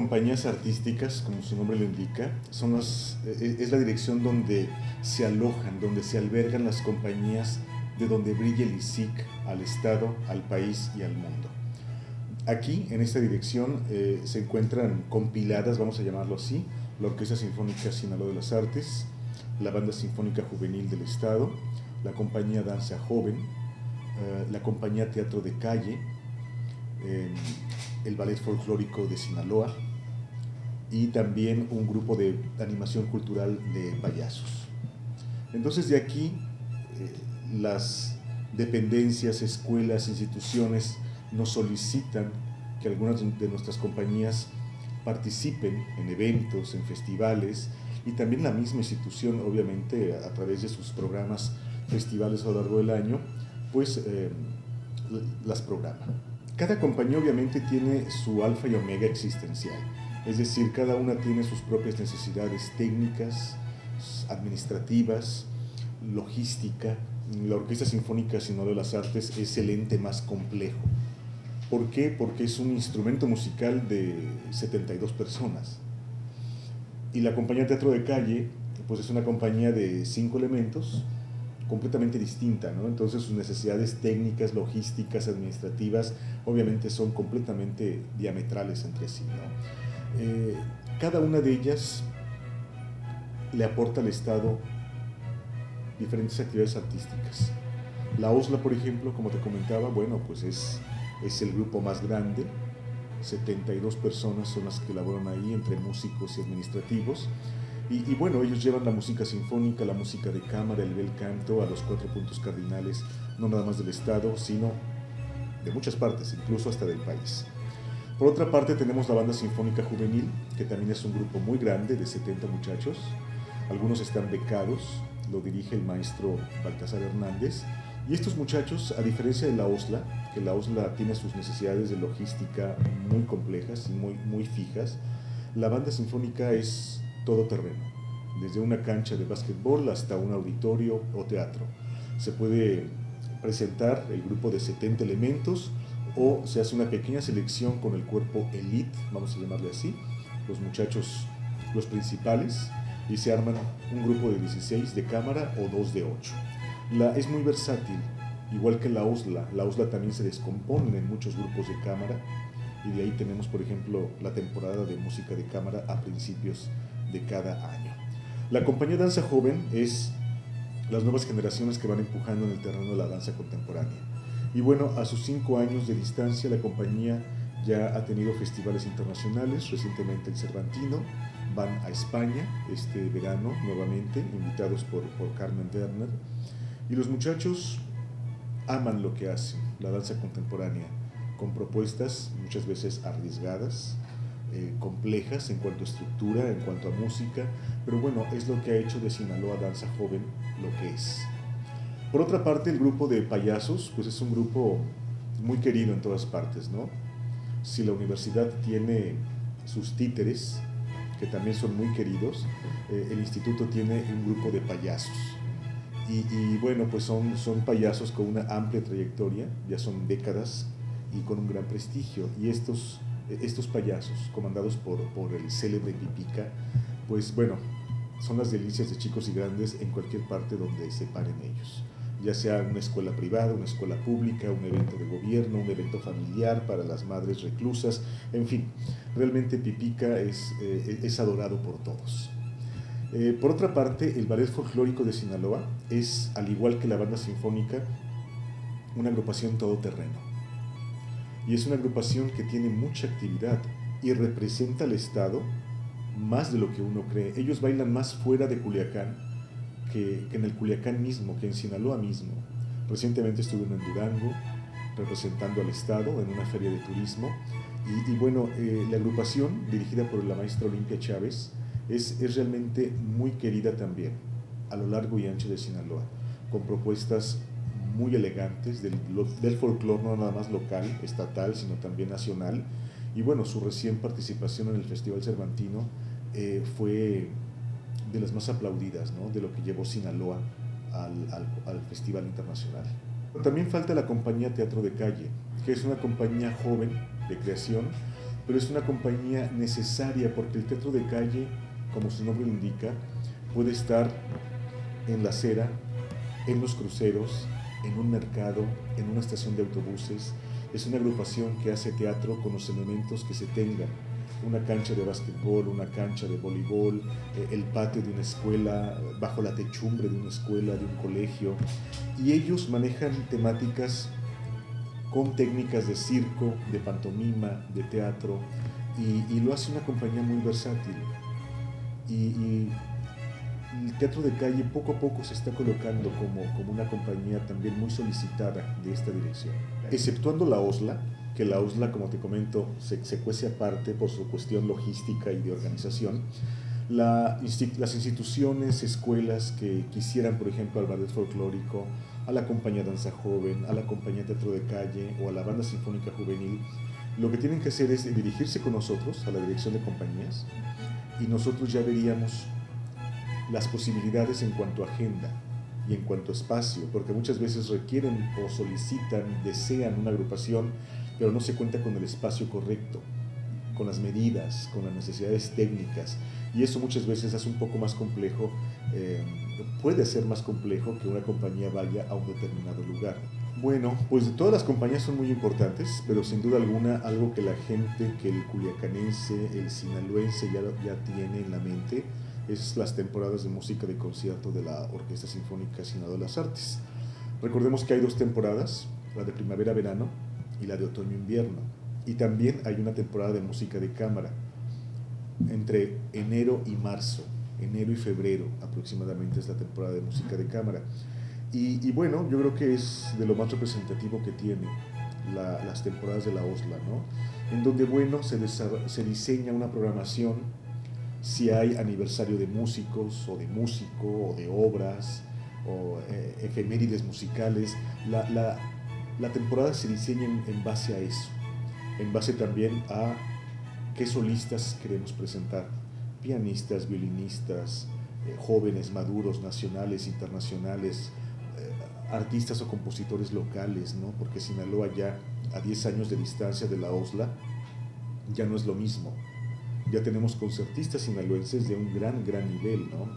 compañías artísticas, como su nombre lo indica, son las, e, es la dirección donde se alojan, donde se albergan las compañías de donde brilla el ISIC al Estado, al país y al mundo. Aquí, en esta dirección, eh, se encuentran compiladas, vamos a llamarlo así, la Orquesta Sinfónica Sinaloa de las Artes, la Banda Sinfónica Juvenil del Estado, la Compañía Danza Joven, eh, la Compañía Teatro de Calle, eh, el Ballet Folclórico de Sinaloa y también un grupo de animación cultural de payasos. Entonces de aquí las dependencias, escuelas, instituciones nos solicitan que algunas de nuestras compañías participen en eventos, en festivales y también la misma institución, obviamente, a través de sus programas festivales a lo largo del año, pues eh, las programa. Cada compañía obviamente tiene su alfa y omega existencial, es decir, cada una tiene sus propias necesidades técnicas, administrativas, logística, la Orquesta Sinfónica Sinaloa de las Artes es el ente más complejo. ¿Por qué? Porque es un instrumento musical de 72 personas. Y la compañía Teatro de Calle, pues es una compañía de cinco elementos, completamente distinta, ¿no? Entonces sus necesidades técnicas, logísticas, administrativas, obviamente son completamente diametrales entre sí, ¿no? Eh, cada una de ellas le aporta al Estado diferentes actividades artísticas. La OSLA, por ejemplo, como te comentaba, bueno, pues es, es el grupo más grande, 72 personas son las que laboran ahí, entre músicos y administrativos. Y, bueno, ellos llevan la música sinfónica, la música de cámara, el bel canto a los cuatro puntos cardinales, no nada más del Estado, sino de muchas partes, incluso hasta del país. Por otra parte, tenemos la Banda Sinfónica Juvenil, que también es un grupo muy grande de 70 muchachos. Algunos están becados, lo dirige el maestro Baltasar Hernández. Y estos muchachos, a diferencia de la OSLA, que la OSLA tiene sus necesidades de logística muy complejas y muy, muy fijas, la banda sinfónica es todo terreno, desde una cancha de básquetbol hasta un auditorio o teatro. Se puede presentar el grupo de 70 elementos o se hace una pequeña selección con el cuerpo elite, vamos a llamarle así, los muchachos, los principales, y se arman un grupo de 16 de cámara o dos de 8. La, es muy versátil, igual que la USLA. La USLA también se descompone en muchos grupos de cámara y de ahí tenemos, por ejemplo, la temporada de música de cámara a principios de cada año. La compañía Danza Joven es las nuevas generaciones que van empujando en el terreno de la danza contemporánea. Y bueno, a sus cinco años de distancia, la compañía ya ha tenido festivales internacionales, recientemente el Cervantino, van a España este verano nuevamente, invitados por, por Carmen Werner. Y los muchachos aman lo que hacen, la danza contemporánea, con propuestas muchas veces arriesgadas, eh, complejas en cuanto a estructura, en cuanto a música, pero bueno, es lo que ha hecho de Sinaloa Danza Joven lo que es. Por otra parte, el grupo de payasos, pues es un grupo muy querido en todas partes, ¿no? Si la universidad tiene sus títeres, que también son muy queridos, eh, el instituto tiene un grupo de payasos. Y, bueno, pues son, son payasos con una amplia trayectoria, ya son décadas y con un gran prestigio. Y estos, estos payasos, comandados por, por el célebre Pipica, pues bueno, son las delicias de chicos y grandes en cualquier parte donde se paren ellos ya sea una escuela privada, una escuela pública, un evento de gobierno, un evento familiar para las madres reclusas, en fin, realmente Pipica es, eh, es adorado por todos. Eh, por otra parte, el Ballet Folclórico de Sinaloa es, al igual que la banda sinfónica, una agrupación todoterreno. Y es una agrupación que tiene mucha actividad y representa al Estado más de lo que uno cree. Ellos bailan más fuera de Culiacán que, en el Culiacán mismo, que en Sinaloa mismo. Recientemente estuve en Durango representando al Estado en una feria de turismo y, bueno, eh, la agrupación dirigida por la maestra Olimpia Chávez es, es realmente muy querida también a lo largo y ancho de Sinaloa, con propuestas muy elegantes del, del folclore, no nada más local, estatal, sino también nacional. Y bueno, su recién participación en el Festival Cervantino eh, fue de las más aplaudidas, ¿no? de lo que llevó Sinaloa al, al, Festival Internacional. También falta la compañía Teatro de Calle, que es una compañía joven de creación pero es una compañía necesaria porque el teatro de calle, como su nombre lo indica, puede estar en la acera, en los cruceros, en un mercado, en una estación de autobuses. Es una agrupación que hace teatro con los elementos que se tengan. Una cancha de básquetbol, una cancha de voleibol, eh, el patio de una escuela, bajo la techumbre de una escuela, de un colegio. Y ellos manejan temáticas con técnicas de circo, de pantomima, de teatro, y, lo hace una compañía muy versátil. Y, el teatro de calle poco a poco se está colocando como, como una compañía también muy solicitada de esta dirección. Exceptuando la OSLA, que la OSLA, como te comento, se, se cuece aparte por su cuestión logística y de organización, la, las instituciones, escuelas que quisieran, por ejemplo, al ballet folclórico, a la compañía Danza Joven, a la compañía Teatro de Calle o a la Banda Sinfónica Juvenil, lo que tienen que hacer es dirigirse con nosotros a la dirección de compañías y nosotros ya veríamos las posibilidades en cuanto a agenda y en cuanto a espacio, porque muchas veces requieren o solicitan, desean una agrupación, pero no se cuenta con el espacio correcto, con las medidas, con las necesidades técnicas, y eso muchas veces hace un poco más complejo, eh, puede ser más complejo que una compañía vaya a un determinado lugar. Bueno, pues todas las compañías son muy importantes, pero sin duda alguna algo que la gente, que el culiacanense, el sinaloense ya, ya tiene en la mente, es las temporadas de música de concierto de la Orquesta Sinfónica Sinaloa de las Artes. Recordemos que hay dos temporadas, la de primavera-verano y la de otoño-invierno. Y también hay una temporada de música de cámara entre enero y marzo, enero y febrero aproximadamente es la temporada de música de cámara. Y, bueno, yo creo que es de lo más representativo que tiene las temporadas de la OSLA, ¿no? En donde, bueno, se, se diseña una programación si hay aniversario de músicos o de músico o de obras o eh, efemérides musicales. La, la, temporada se diseña en base a eso, en base también a qué solistas queremos presentar, pianistas, violinistas, eh, jóvenes, maduros, nacionales, internacionales, eh, artistas o compositores locales, ¿no? porque Sinaloa ya a 10 años de distancia de la OSLA ya no es lo mismo. Ya tenemos concertistas sinaloenses de un gran, gran nivel, ¿no?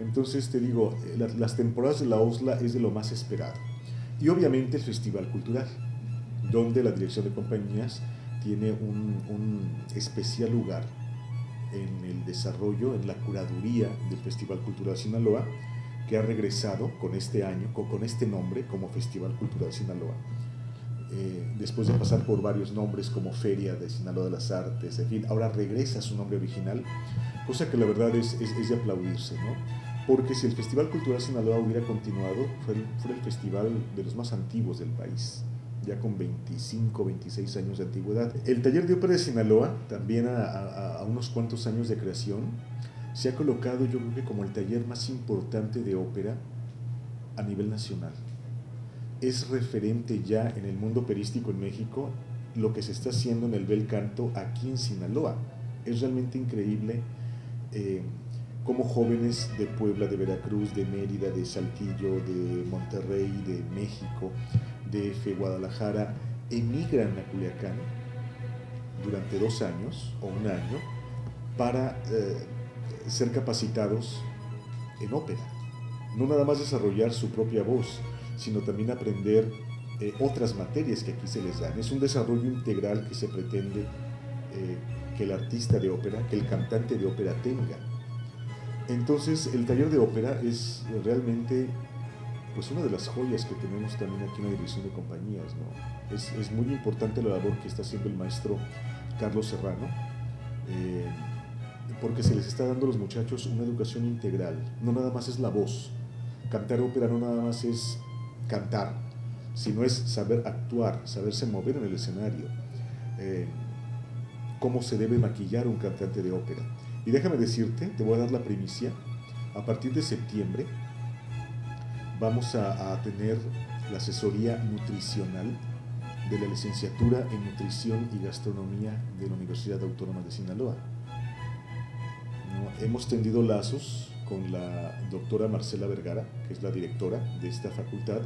Entonces te digo, eh, las temporadas de la OSLA es de lo más esperado. Y obviamente el Festival Cultural, donde la dirección de compañías tiene un, especial lugar en el desarrollo, en la curaduría del Festival Cultural Sinaloa, que ha regresado con este año, con, este nombre como Festival Cultural Sinaloa. Eh, después de pasar por varios nombres como Feria de Sinaloa de las Artes, en fin, ahora regresa a su nombre original, cosa que la verdad es, es, de aplaudirse, ¿no? Porque si el Festival Cultural Sinaloa hubiera continuado, fue fue el festival de los más antiguos del país ya con 25, 26 años de antigüedad. El taller de ópera de Sinaloa, también a, unos cuantos años de creación, se ha colocado yo creo que como el taller más importante de ópera a nivel nacional. Es referente ya en el mundo operístico en México lo que se está haciendo en el bel canto aquí en Sinaloa. Es realmente increíble eh, cómo jóvenes de Puebla, de Veracruz, de Mérida, de Saltillo, de Monterrey, de México, DF, Guadalajara, emigran a Culiacán durante dos años o un año para eh, ser capacitados en ópera. No nada más desarrollar su propia voz, sino también aprender eh, otras materias que aquí se les dan. Es un desarrollo integral que se pretende eh, que el artista de ópera, que el cantante de ópera tenga. Entonces, el taller de ópera es realmente pues una de las joyas que tenemos también aquí en la dirección de compañías. es, muy importante la labor que está haciendo el maestro Carlos Serrano, eh, porque se les está dando a los muchachos una educación integral. No nada más es la voz. Cantar ópera no nada más es cantar, sino es saber actuar, saberse mover en el escenario. Eh, cómo se debe maquillar un cantante de ópera. Y déjame decirte, te voy a dar la primicia, a partir de septiembre vamos a, tener la asesoría nutricional de la licenciatura en Nutrición y Gastronomía de la Universidad Autónoma de Sinaloa. Hemos tendido lazos con la doctora Marcela Vergara, que es la directora de esta facultad,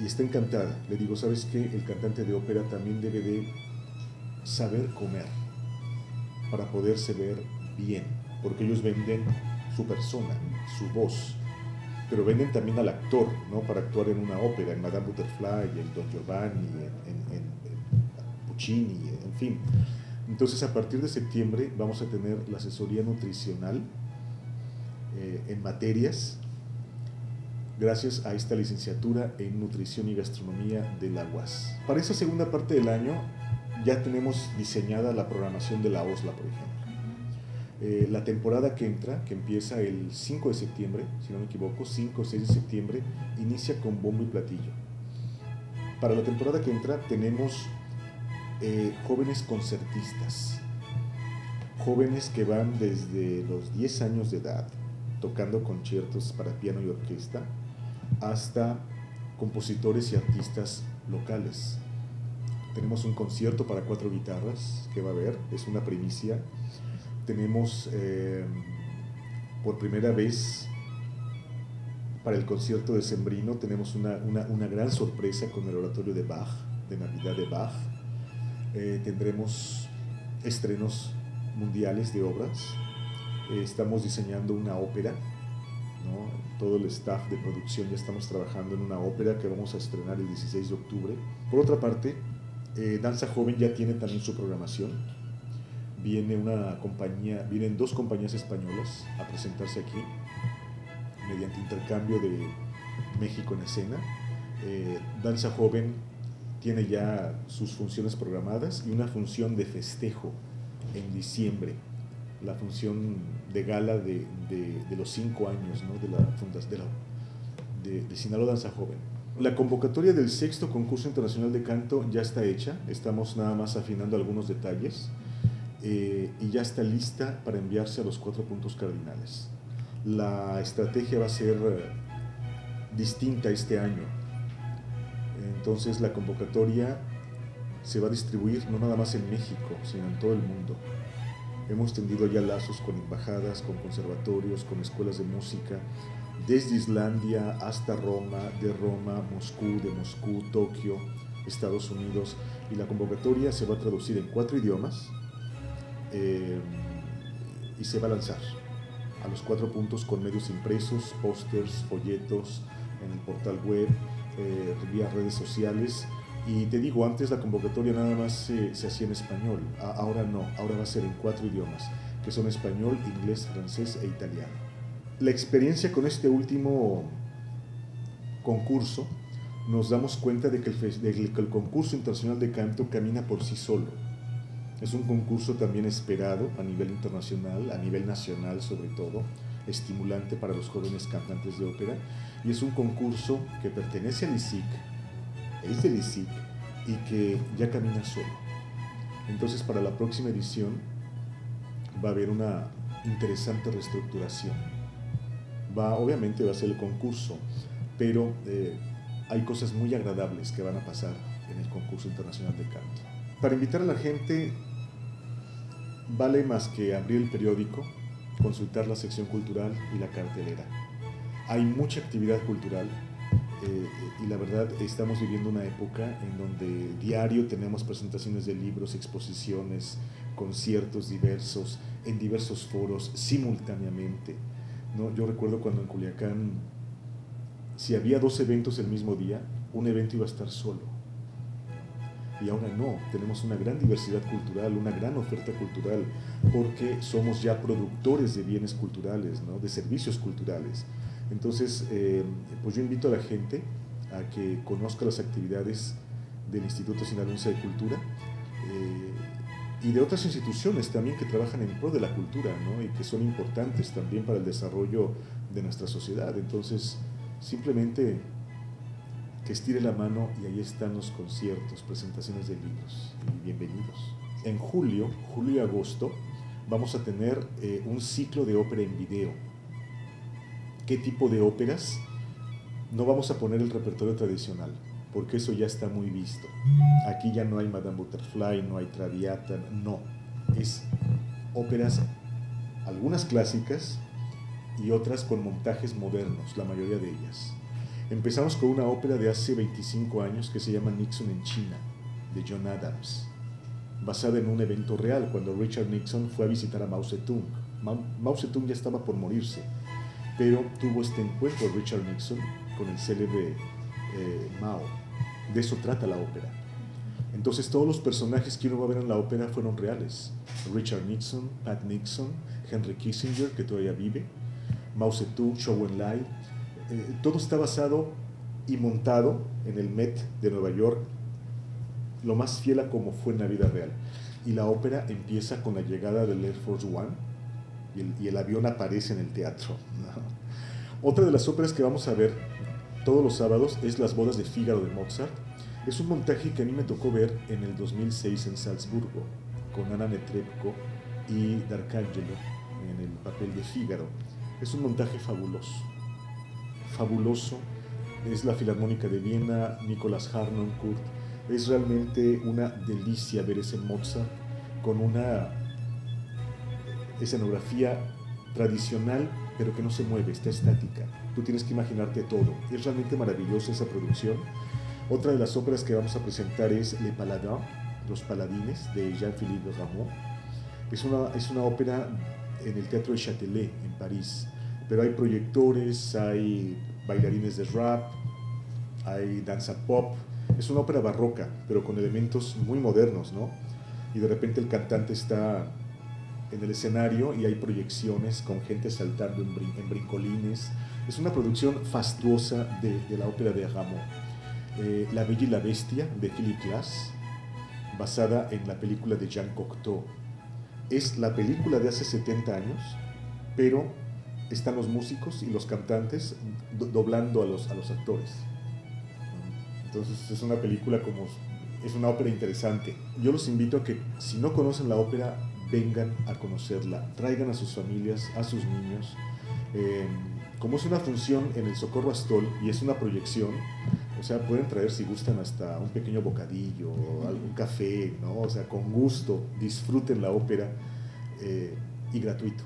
y está encantada. Le digo, ¿sabes qué? El cantante de ópera también debe de saber comer, para poderse ver bien, porque ellos venden su persona, su voz, pero venden también al actor, ¿no? Para actuar en una ópera, en Madame Butterfly, en Don Giovanni, en, Puccini, en fin. Entonces, a partir de septiembre vamos a tener la asesoría nutricional eh, en materias gracias a esta licenciatura en nutrición y gastronomía de la UAS. Para esta segunda parte del año ya tenemos diseñada la programación de la OSLA, por ejemplo. Eh, la temporada que entra, que empieza el 5 de septiembre, si no me equivoco, 5 o 6 de septiembre, inicia con bombo y platillo. Para la temporada que entra tenemos eh, jóvenes concertistas, jóvenes que van desde los 10 años de edad tocando conciertos para piano y orquesta, hasta compositores y artistas locales. Tenemos un concierto para cuatro guitarras que va a haber, es una primicia. Tenemos eh, por primera vez para el concierto de Sembrino, tenemos una, una gran sorpresa con el oratorio de Bach, de Navidad de Bach eh, tendremos estrenos mundiales de obras. Eh, estamos diseñando una ópera. Todo el staff de producción ya estamos trabajando en una ópera que vamos a estrenar el 16 de octubre. Por otra parte, eh, Danza Joven ya tiene también su programación. Viene una compañía, vienen dos compañías españolas a presentarse aquí mediante intercambio de México en escena. Danza Joven tiene ya sus funciones programadas y una función de festejo en diciembre, la función de gala de, de, los cinco años ¿no? de la fundación de, de, Sinaloa Danza Joven. La convocatoria del sexto concurso internacional de canto ya está hecha, estamos nada más afinando algunos detalles eh, y ya está lista para enviarse a los cuatro puntos cardinales. La estrategia va a ser eh, distinta este año entonces la convocatoria se va a distribuir no nada más en México, sino en todo el mundo. Hemos tendido ya lazos con embajadas, con conservatorios, con escuelas de música, desde Islandia hasta Roma, de Roma, Moscú, de Moscú, Tokio, Estados Unidos. Y la convocatoria se va a traducir en cuatro idiomas eh, y se va a lanzar a los cuatro puntos con medios impresos, pósters, folletos en el portal web, eh, vía redes sociales. Y te digo, antes la convocatoria nada más se, se hacía en español, ahora no, ahora va a ser en cuatro idiomas, que son español, inglés, francés e italiano. La experiencia con este último concurso, nos damos cuenta de que, el, de que el concurso internacional de canto camina por sí solo. Es un concurso también esperado a nivel internacional, a nivel nacional sobre todo, estimulante para los jóvenes cantantes de ópera y es un concurso que pertenece al ISIC, es del ISIC y que ya camina solo. Entonces para la próxima edición va a haber una interesante reestructuración. Va, obviamente va a ser el concurso, pero eh, hay cosas muy agradables que van a pasar en el concurso internacional de canto. Para invitar a la gente vale más que abrir el periódico, consultar la sección cultural y la cartelera hay mucha actividad cultural eh, y la verdad estamos viviendo una época en donde diario tenemos presentaciones de libros, exposiciones, conciertos diversos, en diversos foros, simultáneamente. ¿no? Yo recuerdo cuando en Culiacán, si había dos eventos el mismo día, un evento iba a estar solo. Y ahora no, tenemos una gran diversidad cultural, una gran oferta cultural, porque somos ya productores de bienes culturales, ¿no? de servicios culturales. Entonces, eh, pues yo invito a la gente a que conozca las actividades del Instituto Sinaloense de Cultura eh, y de otras instituciones también que trabajan en pro de la cultura ¿no? y que son importantes también para el desarrollo de nuestra sociedad. Entonces, simplemente que estire la mano y ahí están los conciertos, presentaciones de libros y bienvenidos. En julio, julio y agosto, vamos a tener eh, un ciclo de ópera en video qué tipo de óperas, no vamos a poner el repertorio tradicional, porque eso ya está muy visto. Aquí ya no hay Madame Butterfly, no hay Traviata, no. Es óperas, algunas clásicas y otras con montajes modernos, la mayoría de ellas. Empezamos con una ópera de hace 25 años que se llama Nixon en China, de John Adams. basada en un evento real, cuando Richard Nixon fue a visitar a Mao Zedong. Mao Zedong ya estaba por morirse, pero tuvo este encuentro Richard Nixon con el célebre eh, Mao. De eso trata la ópera. Entonces todos los personajes que uno va a ver en la ópera fueron reales. Richard Nixon, Pat Nixon, Henry Kissinger, que todavía vive, Mao Zedong, Zhou Enlai. Eh, todo está basado y montado en el Met de Nueva York, lo más fiel a como fue en la vida real. Y la ópera empieza con la llegada del Air Force One y el, avión aparece en el teatro. Otra de las óperas que vamos a ver todos los sábados es Las bodas de Fígaro de Mozart. Es un montaje que a mí me tocó ver en el 2006 en Salzburgo con Ana Netrebko y D'Arcangelo en el papel de Fígaro. Es un montaje fabuloso, fabuloso. Es la Filarmónica de Viena, Nicolas Harnoncourt. Es realmente una delicia ver ese Mozart con una escenografía tradicional, pero que no se mueve, está estática. Tú tienes que imaginarte todo. Es realmente maravillosa esa producción. Otra de las óperas que vamos a presentar es Le Paladins, Los Paladines, de Jean-Philippe Rameau. Es una, es una ópera en el Teatro de Châtelet, en París. Pero hay proyectores, hay bailarines de rap, hay danza pop. Es una ópera barroca, pero con elementos muy modernos, ¿no? Y de repente el cantante está en el escenario y hay proyecciones con gente saltando en, brincolines. Es una producción fastuosa de, la ópera de Rameau. Eh, la Bella y la Bestia de Philip Glass, basada en la película de Jean Cocteau. Es la película de hace 70 años, pero están los músicos y los cantantes doblando a los, a los actores. Entonces es una película como... Es una ópera interesante. Yo los invito a que si no conocen la ópera, vengan a conocerla, traigan a sus familias, a sus niños. Eh, como es una función en el Socorro Astol y es una proyección, o sea, pueden traer si gustan hasta un pequeño bocadillo, algún café, ¿no? O sea, con gusto, disfruten la ópera eh, y gratuito.